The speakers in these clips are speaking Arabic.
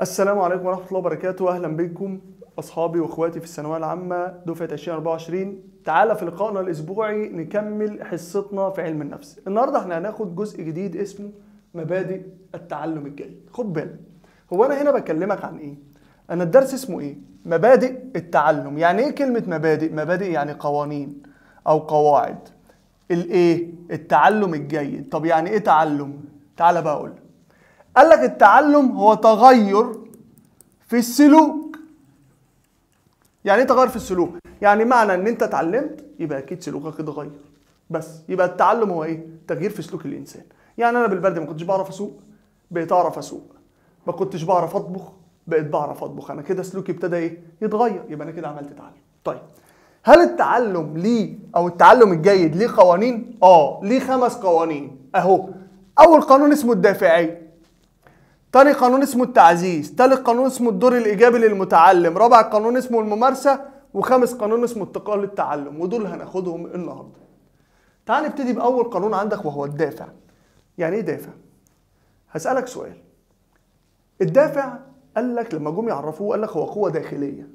السلام عليكم ورحمة الله وبركاته أهلا بكم أصحابي وإخواتي في الثانوية العامة دفعة 2024 تعالى في لقائنا الأسبوعي نكمل حصتنا في علم النفس النهاردة إحنا هناخد جزء جديد اسمه مبادئ التعلم الجيد خد بالك هو أنا هنا بكلمك عن إيه؟ أنا الدرس اسمه إيه؟ مبادئ التعلم يعني إيه كلمة مبادئ؟ مبادئ يعني قوانين أو قواعد الإيه؟ التعلم الجيد طب يعني إيه تعلم؟ تعالى بقى أقول لك. قال لك التعلم هو تغير في السلوك. يعني إيه تغير في السلوك؟ يعني معنى إن أنت اتعلمت يبقى أكيد سلوكك اتغير. بس يبقى التعلم هو إيه؟ تغيير في سلوك الإنسان. يعني أنا بالبلد ما كنتش بعرف أسوق بقيت أعرف أسوق. ما كنتش بعرف أطبخ بقيت بعرف أطبخ. أنا كده سلوكي ابتدى إيه؟ يتغير. يبقى أنا كده عملت تعلم. طيب هل التعلم ليه أو التعلم الجيد ليه قوانين؟ آه ليه خمس قوانين. أهو أول قانون اسمه الدافعيه تاني قانون اسمه التعزيز تالت قانون اسمه الدور الإيجابي للمتعلم رابع قانون اسمه الممارسة وخامس قانون اسمه اتقاء للتعلم ودول هناخدهم النهارده. تعال نبتدي بأول قانون عندك وهو الدافع. يعني إيه دافع؟ هسألك سؤال. الدافع قال لك لما جم يعرفوه قال لك هو قوة داخلية.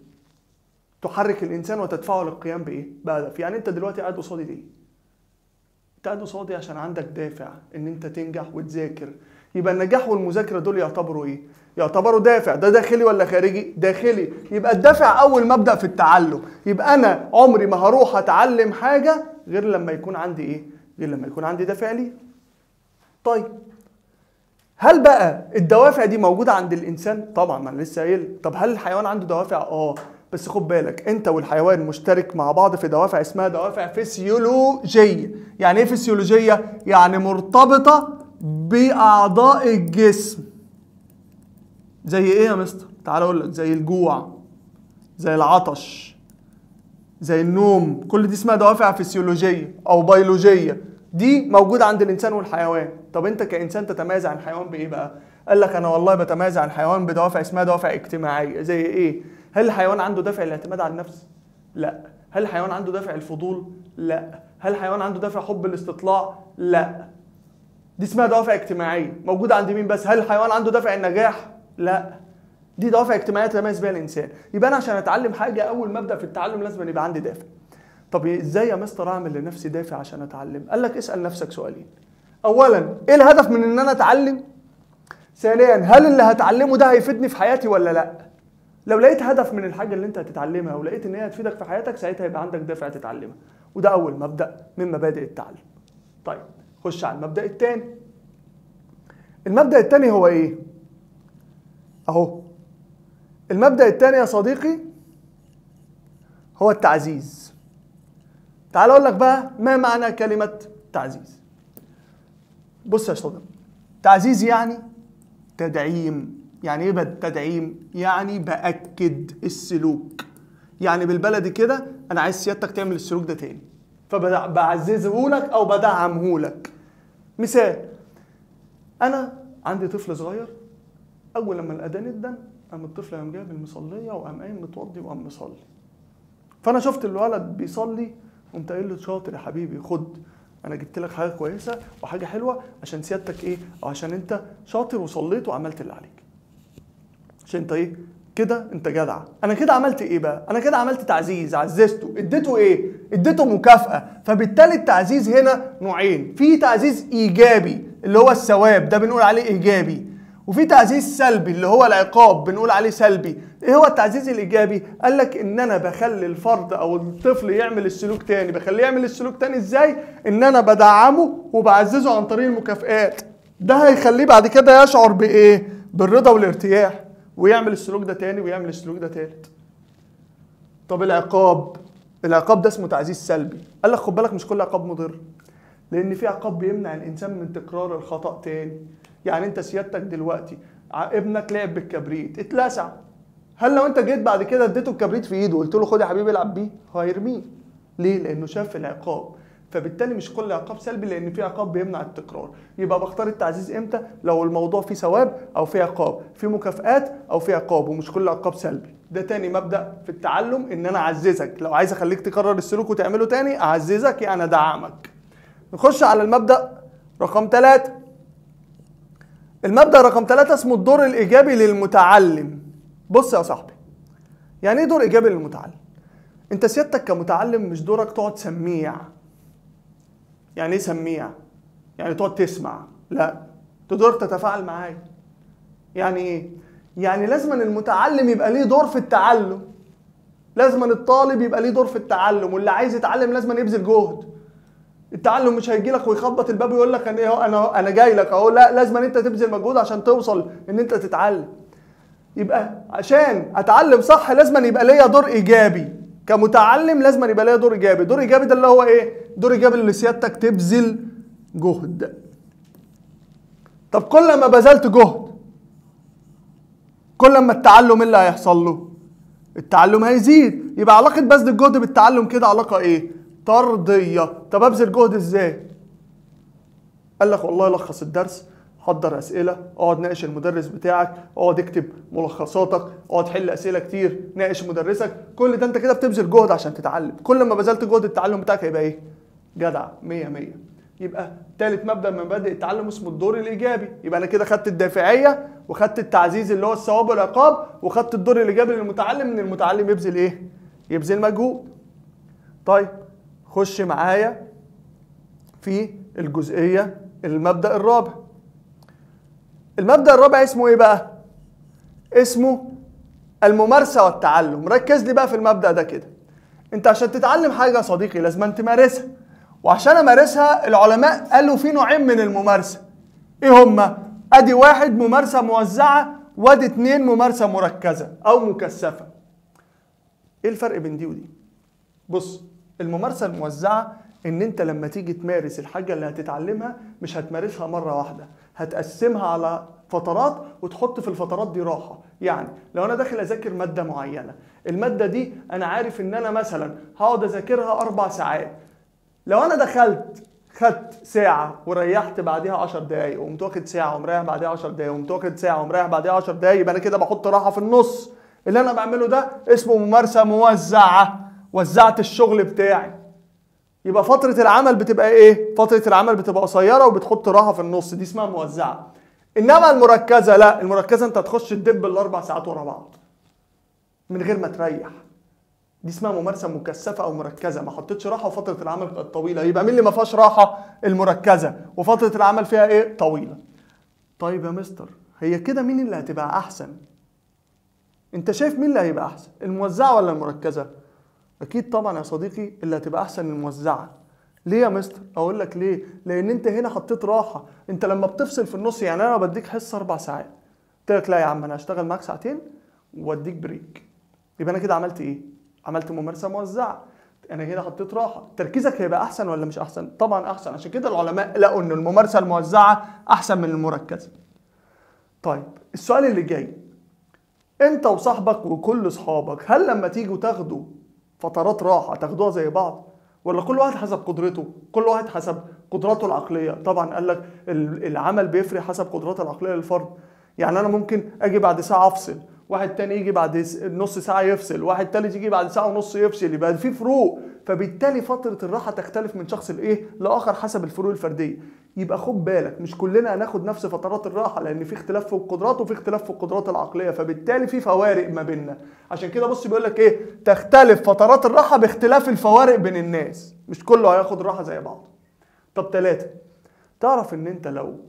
تحرك الإنسان وتدفعه للقيام بإيه؟ بهدف. يعني أنت دلوقتي قاعد قصادي ليه؟ انت قاعد قصادي عشان عندك دافع إن أنت تنجح وتذاكر. يبقى النجاح والمذاكرة دول يعتبروا إيه؟ يعتبروا دافع. ده داخلي ولا خارجي؟ داخلي. يبقى الدافع أول مبدأ في التعلم. يبقى أنا عمري ما هروح أتعلم حاجة غير لما يكون عندي إيه؟ غير لما يكون عندي دافع ليه طيب. هل بقى الدوافع دي موجودة عند الإنسان؟ طبعا ما أنا لسه قايل. طب هل الحيوان عنده دوافع؟ آه. بس خد بالك أنت والحيوان مشترك مع بعض في دوافع اسمها دوافع فسيولوجية. يعني إيه فسيولوجية؟ يعني مرتبطة بأعضاء الجسم. زي إيه يا مستر؟ تعال أقول لك. زي الجوع زي العطش زي النوم. كل دي اسمها دوافع فسيولوجية أو بيولوجية. دي موجودة عند الإنسان والحيوان. طب أنت كإنسان تتميز عن الحيوان بإيه بقى؟ قال لك أنا والله بتميز عن الحيوان بدوافع اسمها دوافع اجتماعية. زي إيه؟ هل الحيوان عنده دافع الاعتماد على النفس؟ لا. هل الحيوان عنده دافع الفضول؟ لا. هل الحيوان عنده دافع حب الاستطلاع؟ لا. دي اسمها دوافع اجتماعية. موجوده عند مين بس؟ هل الحيوان عنده دافع النجاح؟ لا. دي دوافع اجتماعية تتميز بيها الإنسان. يبقى أنا عشان أتعلم حاجة أول مبدا في التعلم لازم يبقى عندي دافع. طب إزاي يا مستر أعمل لنفسي دافع عشان أتعلم؟ قال لك اسأل نفسك سؤالين. اولا إيه الهدف من إن أنا أتعلم؟ ثانيا هل اللي هتعلمه ده هيفيدني في حياتي ولا لا؟ لو لقيت هدف من الحاجة اللي أنت هتتعلمها ولقيت إن هي هتفيدك في حياتك ساعتها يبقى عندك دافع تتعلمها. وده أول مبدأ من مبادئ التعلم. طيب. خش على المبدأ الثاني المبدأ الثاني هو إيه؟ أهو. المبدأ الثاني يا صديقي هو التعزيز. تعال أقول لك بقى ما معنى كلمة تعزيز. بص يا صديقي تعزيز يعني تدعيم. يعني إيه تدعيم يعني بأكد السلوك. يعني بالبلدي كده أنا عايز سيادتك تعمل السلوك ده تاني. فبعززه لك أو بدعمه لك مثال أنا عندي طفل صغير أول لما الأذان ادن قام الطفل قام جايب المصلية وقام قايم متوضي وقام مصلي. فأنا شفت الولد بيصلي قمت قايل له شاطر يا حبيبي خد أنا جبت لك حاجة كويسة وحاجة حلوة عشان سيادتك إيه؟ أو عشان أنت شاطر وصليت وعملت اللي عليك. عشان أنت إيه؟ كده انت جدع. أنا كده عملت إيه بقى؟ أنا كده عملت تعزيز عززته إديته إيه؟ إديته مكافأة. فبالتالي التعزيز هنا نوعين. في تعزيز إيجابي اللي هو الثواب ده بنقول عليه إيجابي. وفي تعزيز سلبي اللي هو العقاب بنقول عليه سلبي. إيه هو التعزيز الإيجابي؟ قال لك إن أنا بخلي الفرد أو الطفل يعمل السلوك تاني. بخليه يعمل السلوك تاني إزاي؟ إن أنا بدعمه وبعززه عن طريق المكافئات ده هيخليه بعد كده يشعر بإيه؟ بالرضا والارتياح. ويعمل السلوك ده تاني ويعمل السلوك ده تالت. طب العقاب العقاب ده اسمه تعزيز سلبي. قال لك خد بالك مش كل عقاب مضر لأن في عقاب بيمنع الإنسان من تكرار الخطأ تاني. يعني أنت سيادتك دلوقتي ابنك لعب بالكبريت اتلسع. هل لو أنت جيت بعد كده اديته الكبريت في إيده وقلت له خد يا حبيبي العب بيه هيرميه. ليه؟ لأنه شاف العقاب. فبالتالي مش كل عقاب سلبي لأن في عقاب بيمنع التكرار. يبقى بختار التعزيز إمتى؟ لو الموضوع فيه ثواب أو فيه عقاب في مكافئات أو في عقاب ومش كل عقاب سلبي. ده تاني مبدأ في التعلم إن أنا أعززك. لو عايز أخليك تكرر السلوك وتعمله تاني أعززك يعني أدعمك. نخش على المبدأ رقم ثلاثة المبدأ رقم ثلاثة اسمه الدور الإيجابي للمتعلم. بص يا صاحبي يعني إيه دور إيجابي للمتعلم؟ أنت سيادتك كمتعلم مش دورك تقعد سميع. يعني إيه سميع؟ يعني تقعد تسمع. لا. تدور تتفاعل معايا. يعني إيه؟ يعني لازم المتعلم يبقى ليه دور في التعلم. لازم الطالب يبقى ليه دور في التعلم. واللي عايز يتعلم لازم يبذل جهد. التعلم مش هيجي لك ويخبط الباب ويقول لك أنا أنا أنا جاي لك أهو. لا. لازم أنت تبذل مجهود عشان توصل أن أنت تتعلم. يبقى عشان أتعلم صح لازم يبقى ليا دور إيجابي. كمتعلم لازم يبقى ليا دور إيجابي. دور إيجابي ده اللي هو إيه؟ دور إيجابي اللي سيادتك تبذل جهد. طب كل ما بذلت جهد كل ما التعلم إيه اللي هيحصل له؟ التعلم هيزيد. يبقى علاقة بذل الجهد بالتعلم كده علاقة إيه؟ طردية. طب أبذل جهد إزاي؟ قال لك والله لخص الدرس. حضر أسئلة اقعد ناقش المدرس بتاعك اقعد اكتب ملخصاتك اقعد حل أسئلة كتير ناقش مدرسك. كل ده انت كده بتبذل جهد عشان تتعلم. كل ما بذلت جهد التعلم بتاعك هيبقى إيه؟ جدع 100 100 يبقى ثالث مبدأ من مبادئ التعلم اسمه الدور الإيجابي. يبقى أنا كده خدت الدافعية وخدت التعزيز اللي هو الثواب والعقاب وخدت الدور الإيجابي للمتعلم إن المتعلم يبذل إيه؟ يبذل مجهود. طيب خش معايا في الجزئية المبدأ الرابع. المبدأ الرابع اسمه إيه بقى؟ اسمه الممارسة والتعلم. ركز لي بقى في المبدأ ده كده. أنت عشان تتعلم حاجة يا صديقي لازم تمارسها. وعشان أمارسها العلماء قالوا في نوعين من الممارسة. إيه هما أدي واحد ممارسة موزعة وأدي اتنين ممارسة مركزة أو مكثفة. إيه الفرق بين دي ودي؟ بص الممارسة الموزعة إن أنت لما تيجي تمارس الحاجة اللي هتتعلمها مش هتمارسها مرة واحدة. هتقسمها على فترات وتحط في الفترات دي راحة. يعني لو أنا داخل أذاكر مادة معينة المادة دي أنا عارف إن أنا مثلا هقعد أذاكرها أربع ساعات. لو أنا دخلت خدت ساعة وريحت بعدها 10 دقايق وقمت واخد ساعة ومريح بعدها 10 دقايق وقمت واخد ساعة ومريح بعدها 10 دقايق يبقى أنا كده بحط راحة في النص. اللي أنا بعمله ده اسمه ممارسة موزعة. وزعت الشغل بتاعي. يبقى فترة العمل بتبقى إيه؟ فترة العمل بتبقى قصيرة وبتحط راحة في النص. دي اسمها موزعة. إنما المركزة لا. المركزة أنت تخش تدب الأربع ساعات ورا بعض. من غير ما تريح. دي اسمها ممارسة مكثفة أو مركزة. ما حطيتش راحة وفترة العمل كانت طويلة. يبقى مين اللي ما فيهاش راحة؟ المركزة. وفترة العمل فيها إيه؟ طويلة. طيب يا مستر هي كده مين اللي هتبقى أحسن؟ أنت شايف مين اللي هيبقى أحسن؟ الموزعة ولا المركزة؟ أكيد طبعا يا صديقي اللي هتبقى أحسن الموزعة. ليه يا مستر؟ أقول لك ليه؟ لأن أنت هنا حطيت راحة. أنت لما بتفصل في النص يعني أنا بديك حصة أربع ساعات. قلت لك لا يا عم أنا هشتغل معاك ساعتين وأديك بريك يبقى أنا كده عملت إيه؟ عملت ممارسة موزعة. أنا هنا حطيت راحة. تركيزك هيبقى أحسن ولا مش أحسن؟ طبعا أحسن. عشان كده العلماء لقوا إن الممارسة الموزعة أحسن من المركزه طيب السؤال اللي جاي. أنت وصاحبك وكل أصحابك هل لما تيجوا تاخدوا فترات راحة تاخدوها زي بعض. ولا كل واحد حسب قدرته كل واحد حسب قدراته العقلية. طبعا قال لك العمل بيفرق حسب قدراته العقلية للفرد. يعني أنا ممكن أجي بعد ساعة أفصل واحد تاني يجي بعد نص ساعة يفصل واحد تالت يجي بعد ساعة ونص يفصل يبقى في فروق. فبالتالي فترة الراحة تختلف من شخص لإيه؟ لآخر حسب الفروق الفردية. يبقى خد بالك مش كلنا هناخد نفس فترات الراحة لأن في اختلاف في القدرات وفي اختلاف في القدرات العقلية. فبالتالي في فوارق ما بيننا. عشان كده بص بيقول لك إيه؟ تختلف فترات الراحة باختلاف الفوارق بين الناس. مش كله هياخد راحة زي بعض طب ثلاثة تعرف إن أنت لو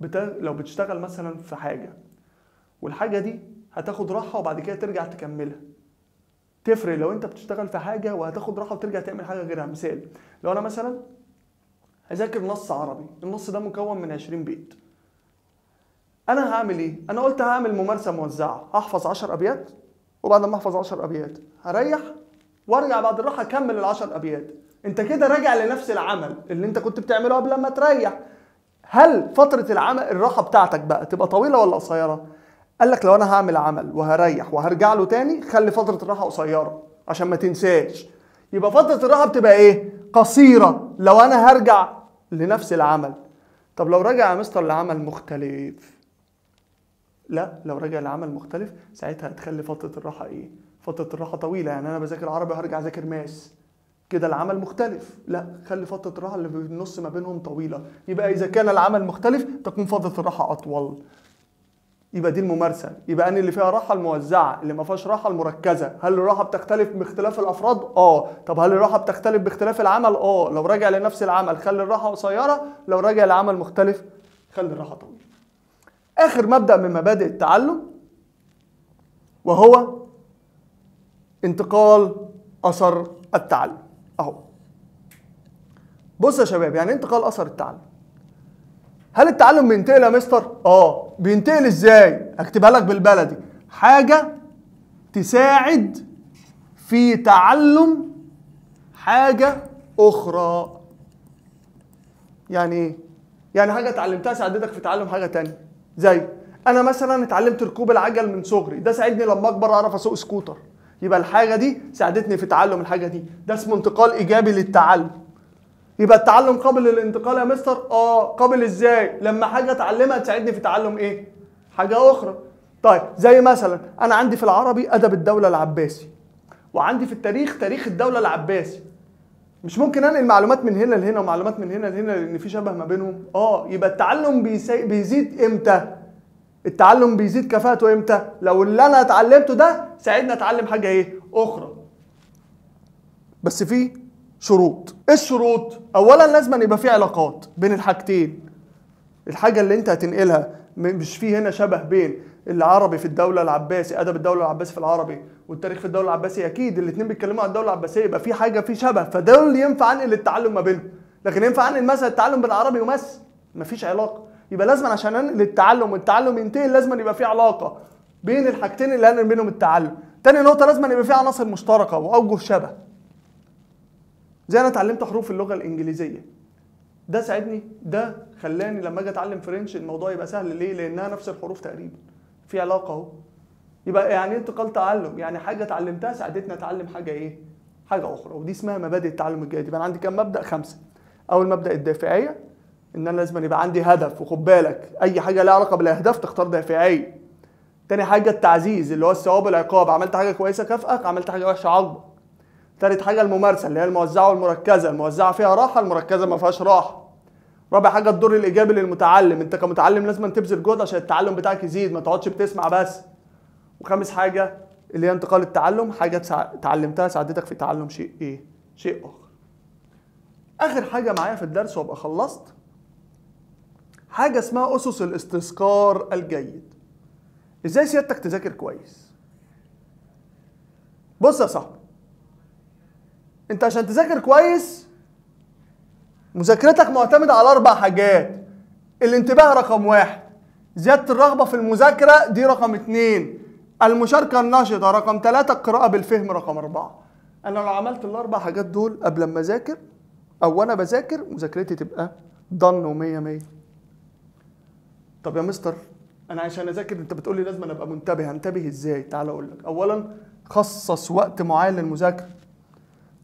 بتا... لو بتشتغل مثلا في حاجة والحاجة دي هتاخد راحة وبعد كده ترجع تكملها. تفرق لو انت بتشتغل في حاجة وهتاخد راحة وترجع تعمل حاجة غيرها. مثال لو أنا مثلا هذاكر نص عربي النص ده مكون من 20 بيت. أنا هعمل إيه؟ أنا قلت هعمل ممارسة موزعة. هحفظ 10 أبيات وبعد ما أحفظ 10 أبيات هريح وأرجع بعد الراحة أكمل ال10 أبيات. أنت كده راجع لنفس العمل اللي أنت كنت بتعمله قبل ما تريح. هل فترة العمل الراحة بتاعتك بقى تبقى طويلة ولا قصيرة؟ قال لك لو أنا هعمل عمل وهريح وهرجع له تاني خلي فترة الراحة قصيرة عشان ما تنساش. يبقى فترة الراحة بتبقى إيه؟ قصيرة. لو أنا هرجع لنفس العمل. طب لو رجع يا مستر لعمل مختلف؟ لا لو رجع لعمل مختلف ساعتها هتخلي فترة الراحة إيه؟ فترة الراحة طويلة. يعني أنا بذاكر عربي وهرجع أذاكر ماس. كده العمل مختلف. لا خلي فترة الراحة اللي في النص ما بينهم طويلة. يبقى إذا كان العمل مختلف تكون فترة الراحة أطول. يبقى دي الممارسة. يبقى أن اللي فيها راحة الموزعة اللي ما فيهاش راحة المركزة. هل الراحة بتختلف باختلاف الأفراد؟ آه. طب هل الراحة بتختلف باختلاف العمل؟ آه. لو راجع لنفس العمل خلي الراحة قصيرة. لو راجع لعمل مختلف خلي الراحة طويلة. آخر مبدأ من مبادئ التعلم وهو انتقال أثر التعلم. أهو. بص يا شباب يعني إيه انتقال أثر التعلم؟ هل التعلم بينتقل يا مستر؟ آه. بينتقل إزاي؟ أكتبها لك بالبلدي. حاجة تساعد في تعلم حاجة أخرى. يعني إيه؟ يعني حاجة اتعلمتها ساعدتك في تعلم حاجة تانية. زي أنا مثلا اتعلمت ركوب العجل من صغري. ده ساعدني لما أكبر أعرف أسوق سكوتر. يبقى الحاجة دي ساعدتني في تعلم الحاجة دي. ده اسمه انتقال إيجابي للتعلم. يبقى التعلم قابل للانتقال يا مستر؟ آه قابل إزاي؟ لما حاجة اتعلمها تساعدني في تعلم إيه؟ حاجة أخرى. طيب زي مثلا أنا عندي في العربي أدب الدولة العباسي وعندي في التاريخ تاريخ الدولة العباسي. مش ممكن أنقل معلومات من هنا لهنا ومعلومات من هنا لهنا لأن في شبه ما بينهم؟ آه يبقى التعلم بيسي... بيزيد إمتى؟ التعلم بيزيد كفاءته إمتى؟ لو اللي أنا اتعلمته ده ساعدني أتعلم حاجة إيه؟ أخرى. بس في شروط. إيه الشروط؟ اولا لازم يبقى في علاقات بين الحاجتين. الحاجة اللي أنت هتنقلها مش في هنا شبه بين العربي في الدولة العباسي أدب الدولة العباسي في العربي والتاريخ في الدولة العباسيه أكيد الاثنين بيتكلموا عن الدولة العباسية يبقى في حاجة في شبه فدول ينفع أنقل التعلم ما بينهم. لكن ينفع أنقل مثلا التعلم بين عربي ومصري مفيش علاقة. يبقى لازم عشان أنقل التعلم والتعلم ينتقل لازم يبقى في علاقة بين الحاجتين اللي هنقل بينهم التعلم. تاني نقطة لازم يبقى في عناصر مشتركة وأوجه شبه. زي أنا اتعلمت حروف اللغة الإنجليزية. ده ساعدني ده خلاني لما أجي أتعلم فرنش الموضوع يبقى سهل. ليه؟ لأنها نفس الحروف تقريبا في علاقة أهو. يبقى يعني إيه انتقال تعلم؟ يعني حاجة اتعلمتها ساعدتني أتعلم حاجة إيه؟ حاجة أخرى. ودي اسمها مبادئ التعلم الجيد يبقى أنا عندي كام مبدأ؟ خمسة. أول مبدأ الدافعية إن أنا لازم يبقى عندي هدف. وخد بالك أي حاجة لها علاقة بالأهداف تختار دافعية. تاني حاجة التعزيز اللي هو الثواب والعقاب. عملت حاجة كويسة كافئك عملت حاجة وحشة عاقبك. تالت حاجة الممارسة اللي هي الموزعة والمركزة. الموزعة فيها راحة المركزة ما فيهاش راحة. رابع حاجة الدور الإيجابي للمتعلم. أنت كمتعلم لازم تبذل جهد عشان التعلم بتاعك يزيد ما تقعدش بتسمع بس. وخامس حاجة اللي هي انتقال التعلم حاجة اتعلمتها ساعدتك في تعلم شيء إيه؟ شيء آخر. آخر حاجة معايا في الدرس وأبقى خلصت حاجة اسمها أسس الاستذكار الجيد. إزاي سيادتك تذاكر كويس؟ بص يا صاحبي انت عشان تذاكر كويس مذاكرتك معتمدة على أربع حاجات. الانتباه رقم واحد زيادة الرغبة في المذاكرة دي رقم اتنين. المشاركة النشطة رقم ثلاثة القراءة بالفهم رقم أربعة. أنا لو عملت الأربع حاجات دول قبل ما أذاكر أو وأنا بذاكر مذاكرتي تبقى ضن ومية مية طب يا مستر أنا عشان أذاكر أنت بتقول لي لازم أبقى منتبه. أنتبه إزاي؟ تعال أقول لك. أولا خصص وقت معين للمذاكرة.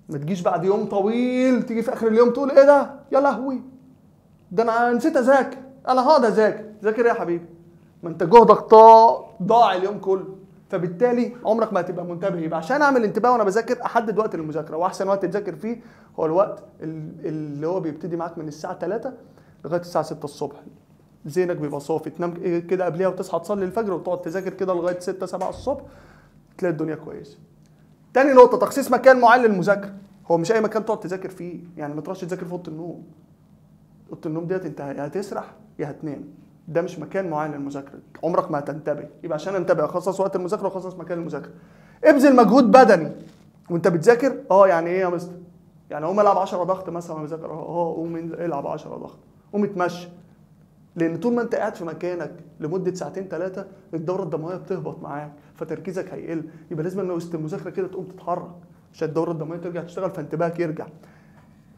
ما تجيش بعد يوم طويل تيجي في آخر اليوم تقول إيه ده؟ يا لهوي. ده أنا نسيت أذاكر. أنا هقعد أذاكر. ذاكر إيه يا حبيبي؟ ما أنت جهدك ضاع اليوم كله. فبالتالي عمرك ما هتبقى منتبه. يبقى عشان أعمل انتباه وأنا بذاكر أحدد وقت للمذاكره وأحسن وقت تذاكر فيه هو الوقت ال- اللي هو بيبتدي معاك من الساعة 3 لغاية الساعة 6 الصبح. ذهنك بيبقى صافي. تنام كده قبلها وتصحى تصلي الفجر وتقعد تذاكر كده لغاية 6 7 الصبح. تلاقي الدنيا كويسة. تاني نقطة تخصيص مكان معين للمذاكرة. هو مش أي مكان تقعد تذاكر فيه. يعني ما تروحش تذاكر في أوضة النوم. أوضة النوم ديت أنت يا هتسرح يا هتنام. ده مش مكان معين للمذاكرة. عمرك ما هتنتبه. يبقى عشان أنتبه خصص وقت المذاكرة وخصص مكان المذاكرة ابذل مجهود بدني. وأنت بتذاكر؟ آه يعني إيه يا مستر؟ يعني اقوم العب 10 ضغط مثلا وأنا بذاكر. آه قوم إلعب 10 ضغط. قوم اتمشى. لأن طول ما أنت قاعد في مكانك لمدة ساعتين ثلاثة الدورة الدموية بتهبط معاك فتركيزك هيقل. يبقى لازم ان وسط المذاكرة كده تقوم تتحرك. عشان الدورة الدموية ترجع تشتغل فانتباهك يرجع.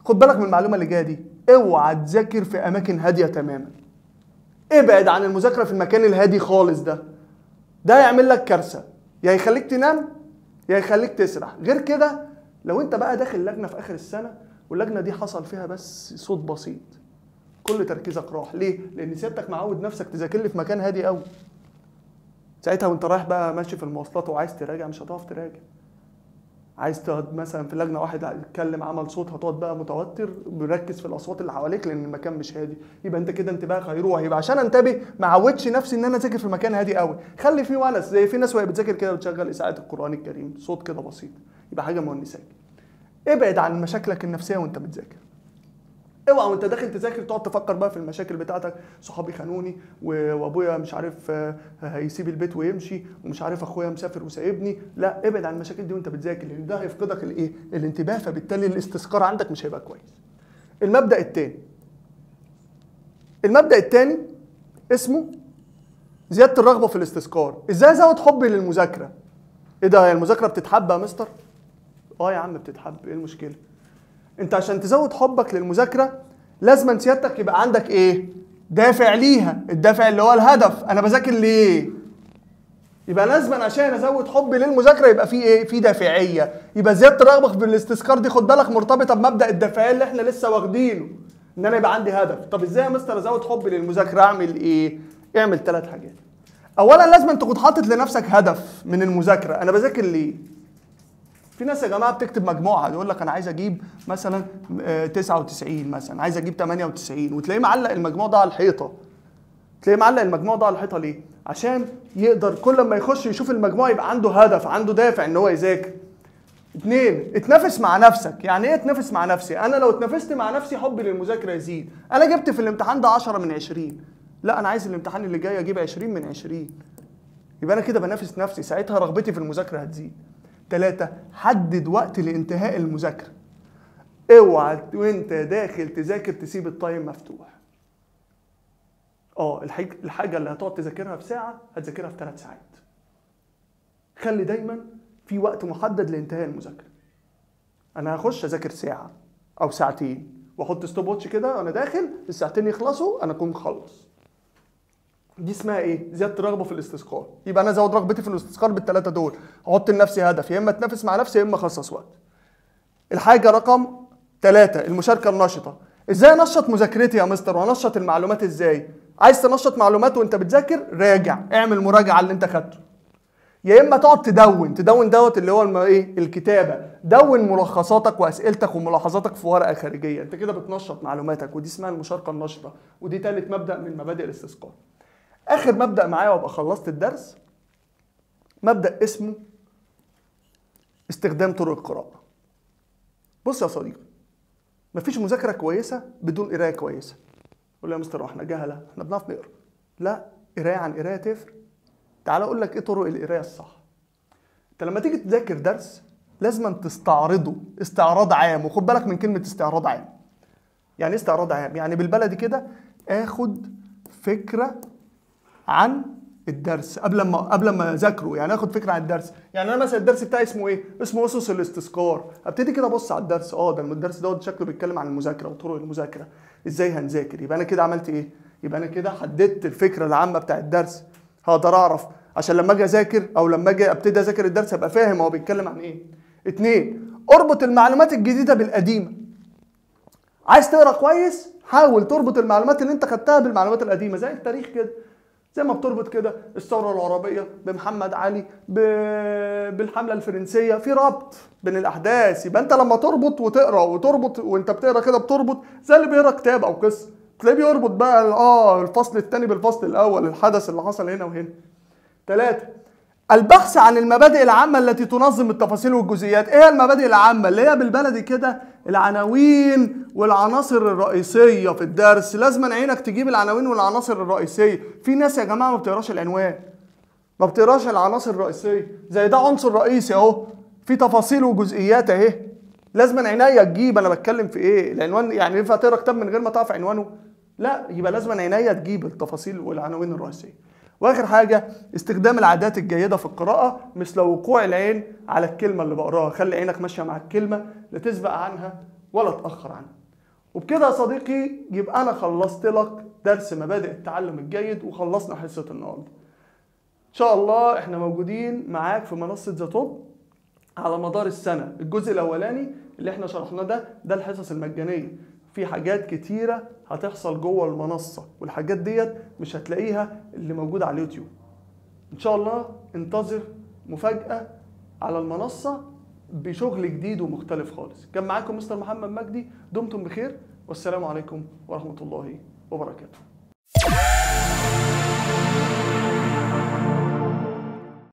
خد بالك من المعلومة اللي جاية دي. اوعى تذاكر في أماكن هادية تماما. ابعد عن المذاكرة في المكان الهادي خالص ده. ده هيعمل لك كارثة. يا يخليك تنام يا يخليك تسرح. غير كده لو أنت بقى داخل لجنة في آخر السنة واللجنة دي حصل فيها بس صوت بسيط. كل تركيزك راح. ليه؟ لأن سيادتك معود نفسك تذاكر لي في مكان هادي قوي ساعتها وأنت رايح بقى ماشي في المواصلات وعايز تراجع مش هتعرف تراجع. عايز تقعد مثلا في لجنة واحد يتكلم عمل صوت هتقعد بقى متوتر مركز في الأصوات اللي حواليك لأن المكان مش هادي. يبقى أنت كده انتباهك هيروح يبقى عشان أنتبه ما عودش نفسي إن أنا أذاكر في مكان هادي قوي خلي فيه ونس زي في ناس وهي بتذاكر كده بتشغل اذاعه القرآن الكريم صوت كده بسيط. يبقى حاجة مونساك ابعد عن مشاكلك النفسية وأنت بتذاكر. اوعى وانت داخل تذاكر تقعد تفكر بقى في المشاكل بتاعتك. صحابي خانوني وابويا مش عارف آه، هيسيب البيت ويمشي ومش عارف اخويا مسافر وسايبني. لا ابعد عن المشاكل دي وانت بتذاكر لأن ده هيفقدك الايه؟ الانتباه فبالتالي الاستذكار عندك مش هيبقى كويس. المبدأ الثاني المبدأ الثاني اسمه زيادة الرغبة في الاستذكار. إزاي ازود حبي للمذاكرة؟ إيه ده هي المذاكرة بتتحب يا مستر؟ آه يا عم بتتحب إيه المشكلة؟ انت عشان تزود حبك للمذاكرة لازم سيادتك يبقى عندك إيه؟ دافع ليها. الدافع اللي هو الهدف. أنا بذاكر ليه؟ يبقى لازم عشان أزود حبي للمذاكرة يبقى في إيه؟ في دافعية. يبقى زيادة الرغبه في الاستذكار دي خد بالك مرتبطة بمبدأ الدافعية اللي إحنا لسه واخدينه. إن أنا يبقى عندي هدف. طب إزاي يا مستر أزود حبي للمذاكرة؟ أعمل إيه؟ اعمل ثلاث حاجات. اولا لازم تكون حاطط لنفسك هدف من المذاكرة. أنا بذاكر ليه؟ في ناس يا جماعة بتكتب مجموعة يقول لك أنا عايز أجيب مثلا آه، 99 مثلا عايز أجيب 98 وتلاقيه معلق المجموع ده على الحيطة. تلاقيه معلق المجموع ده على الحيطة ليه؟ عشان يقدر كل ما يخش يشوف المجموع يبقى عنده هدف عنده دافع إن هو يذاكر. اتنين اتنافس مع نفسك. يعني إيه اتنافس مع نفسي؟ أنا لو اتنافست مع نفسي حبي للمذاكرة يزيد. أنا جبت في الامتحان ده 10 من 20 لا أنا عايز الامتحان اللي جاي أجيب 20 من 20 يبقى أنا كده بنافس نفسي ساعتها رغبتي في المذاكرة هتزيد. ثلاثة حدد وقت لانتهاء المذاكرة. اوعى وانت داخل تذاكر تسيب التايم مفتوح. آه الحاج- الحاجة اللي هتقعد تذاكرها في ساعة هتذاكرها في ثلاث ساعات. خلي دايما في وقت محدد لانتهاء المذاكرة. أنا هخش أذاكر ساعة أو ساعتين وأحط stopwatch كده وأنا داخل الساعتين يخلصوا أنا أكون مخلص دي اسمها إيه؟ زيادة الرغبة في الاستذكار. يبقى أنا أزود رغبتي في الاستذكار بالثلاثه دول. أحط لنفسي هدف. يا إما أتنافس مع نفسي يا إما أخصص وقت. الحاجة رقم ثلاثة المشاركة النشطة. إزاي أنشط مذاكرتي يا مستر؟ وأنشط المعلومات إزاي؟ عايز تنشط معلومات وأنت بتذاكر؟ راجع. اعمل مراجعة اللي أنت خدته. يا إما تقعد تدون. تدون دوت اللي هو إيه؟ الكتابة. دون ملخصاتك وأسئلتك وملاحظاتك في ورقة خارجية. أنت كده بتنشط معلوماتك. ودي اسمها المشاركة النشطة. ودي ثالث مبدأ من مبادئ الاستذكار. آخر مبدأ معايا وأبقى خلصت الدرس مبدأ اسمه استخدام طرق القراءة. بص يا صديقي مفيش مذاكرة كويسة بدون قراية كويسة. قول لي يا مستر إحنا جهلة إحنا بنعرف نقرأ. لا قراية عن قراية تفرق. تعال أقول لك إيه طرق القراية الصح. أنت لما تيجي تذاكر درس لازم تستعرضه استعراض عام. وخد بالك من كلمة استعراض عام. يعني إيه استعراض عام؟ يعني بالبلدي كده آخد فكرة عن الدرس قبل ما قبل ما اذاكره يعني آخد فكرة عن الدرس. يعني أنا مثلا الدرس بتاعي اسمه إيه؟ اسمه اسس الإستذكار. أبتدي كده أبص على الدرس. آه ده الدرس دوت شكله بيتكلم عن المذاكرة وطرق المذاكرة. إزاي هنذاكر؟ يبقى أنا كده عملت إيه؟ يبقى أنا كده حددت الفكرة العامة بتاع الدرس. هقدر أعرف عشان لما أجي أذاكر أو لما أجي أبتدي أذاكر الدرس أبقى فاهم هو بيتكلم عن إيه. اتنين أربط المعلومات الجديدة بالقديمة. عايز تقرأ كويس؟ حاول تربط المعلومات اللي أنت خدتها بالمعلومات القديمة زي التاريخ كده. زي ما بتربط كده الثورة العربية بمحمد علي ب... بالحملة الفرنسية في ربط بين الأحداث. يبقى أنت لما تربط وتقرأ وتربط وأنت بتقرأ كده بتربط زي اللي بيقرأ كتاب أو قصة. تلاقيه بيربط بقى آه الفصل الثاني بالفصل الأول الحدث اللي حصل هنا وهنا. ثلاثة البحث عن المبادئ العامة التي تنظم التفاصيل والجزئيات إيه المبادئ العامة؟ اللي هي بالبلدي كده العناوين والعناصر الرئيسية في الدرس. لازم عينك تجيب العناوين والعناصر الرئيسية. في ناس يا جماعة ما بتقراش العنوان ما بتقراش العناصر الرئيسية. زي ده عنصر رئيسي أهو في تفاصيل وجزئيات أهي. لازم عينيا تجيب أنا بتكلم في إيه؟ العنوان يعني ينفع تقرأ كتاب من غير ما تعرف عنوانه؟ لا يبقى لازم عينيا تجيب التفاصيل والعناوين الرئيسية. واخر حاجة استخدام العادات الجيدة في القراءة مثل وقوع العين على الكلمة اللي بقراها. خلي عينك ماشية مع الكلمة لا تسبق عنها ولا تأخر عنها. وبكده يا صديقي يبقى أنا خلصت لك درس مبادئ التعلم الجيد وخلصنا حصة النهارده. إن شاء الله إحنا موجودين معاك في منصة ذا توب على مدار السنة. الجزء الأولاني اللي إحنا شرحناه ده ده الحصص المجانية. في حاجات كتيرة هتحصل جوه المنصة والحاجات ديت مش هتلاقيها اللي موجودة على اليوتيوب. إن شاء الله انتظر مفاجأة على المنصة بشغل جديد ومختلف خالص. كان معاكم مستر محمد مجدي دمتم بخير والسلام عليكم ورحمة الله وبركاته.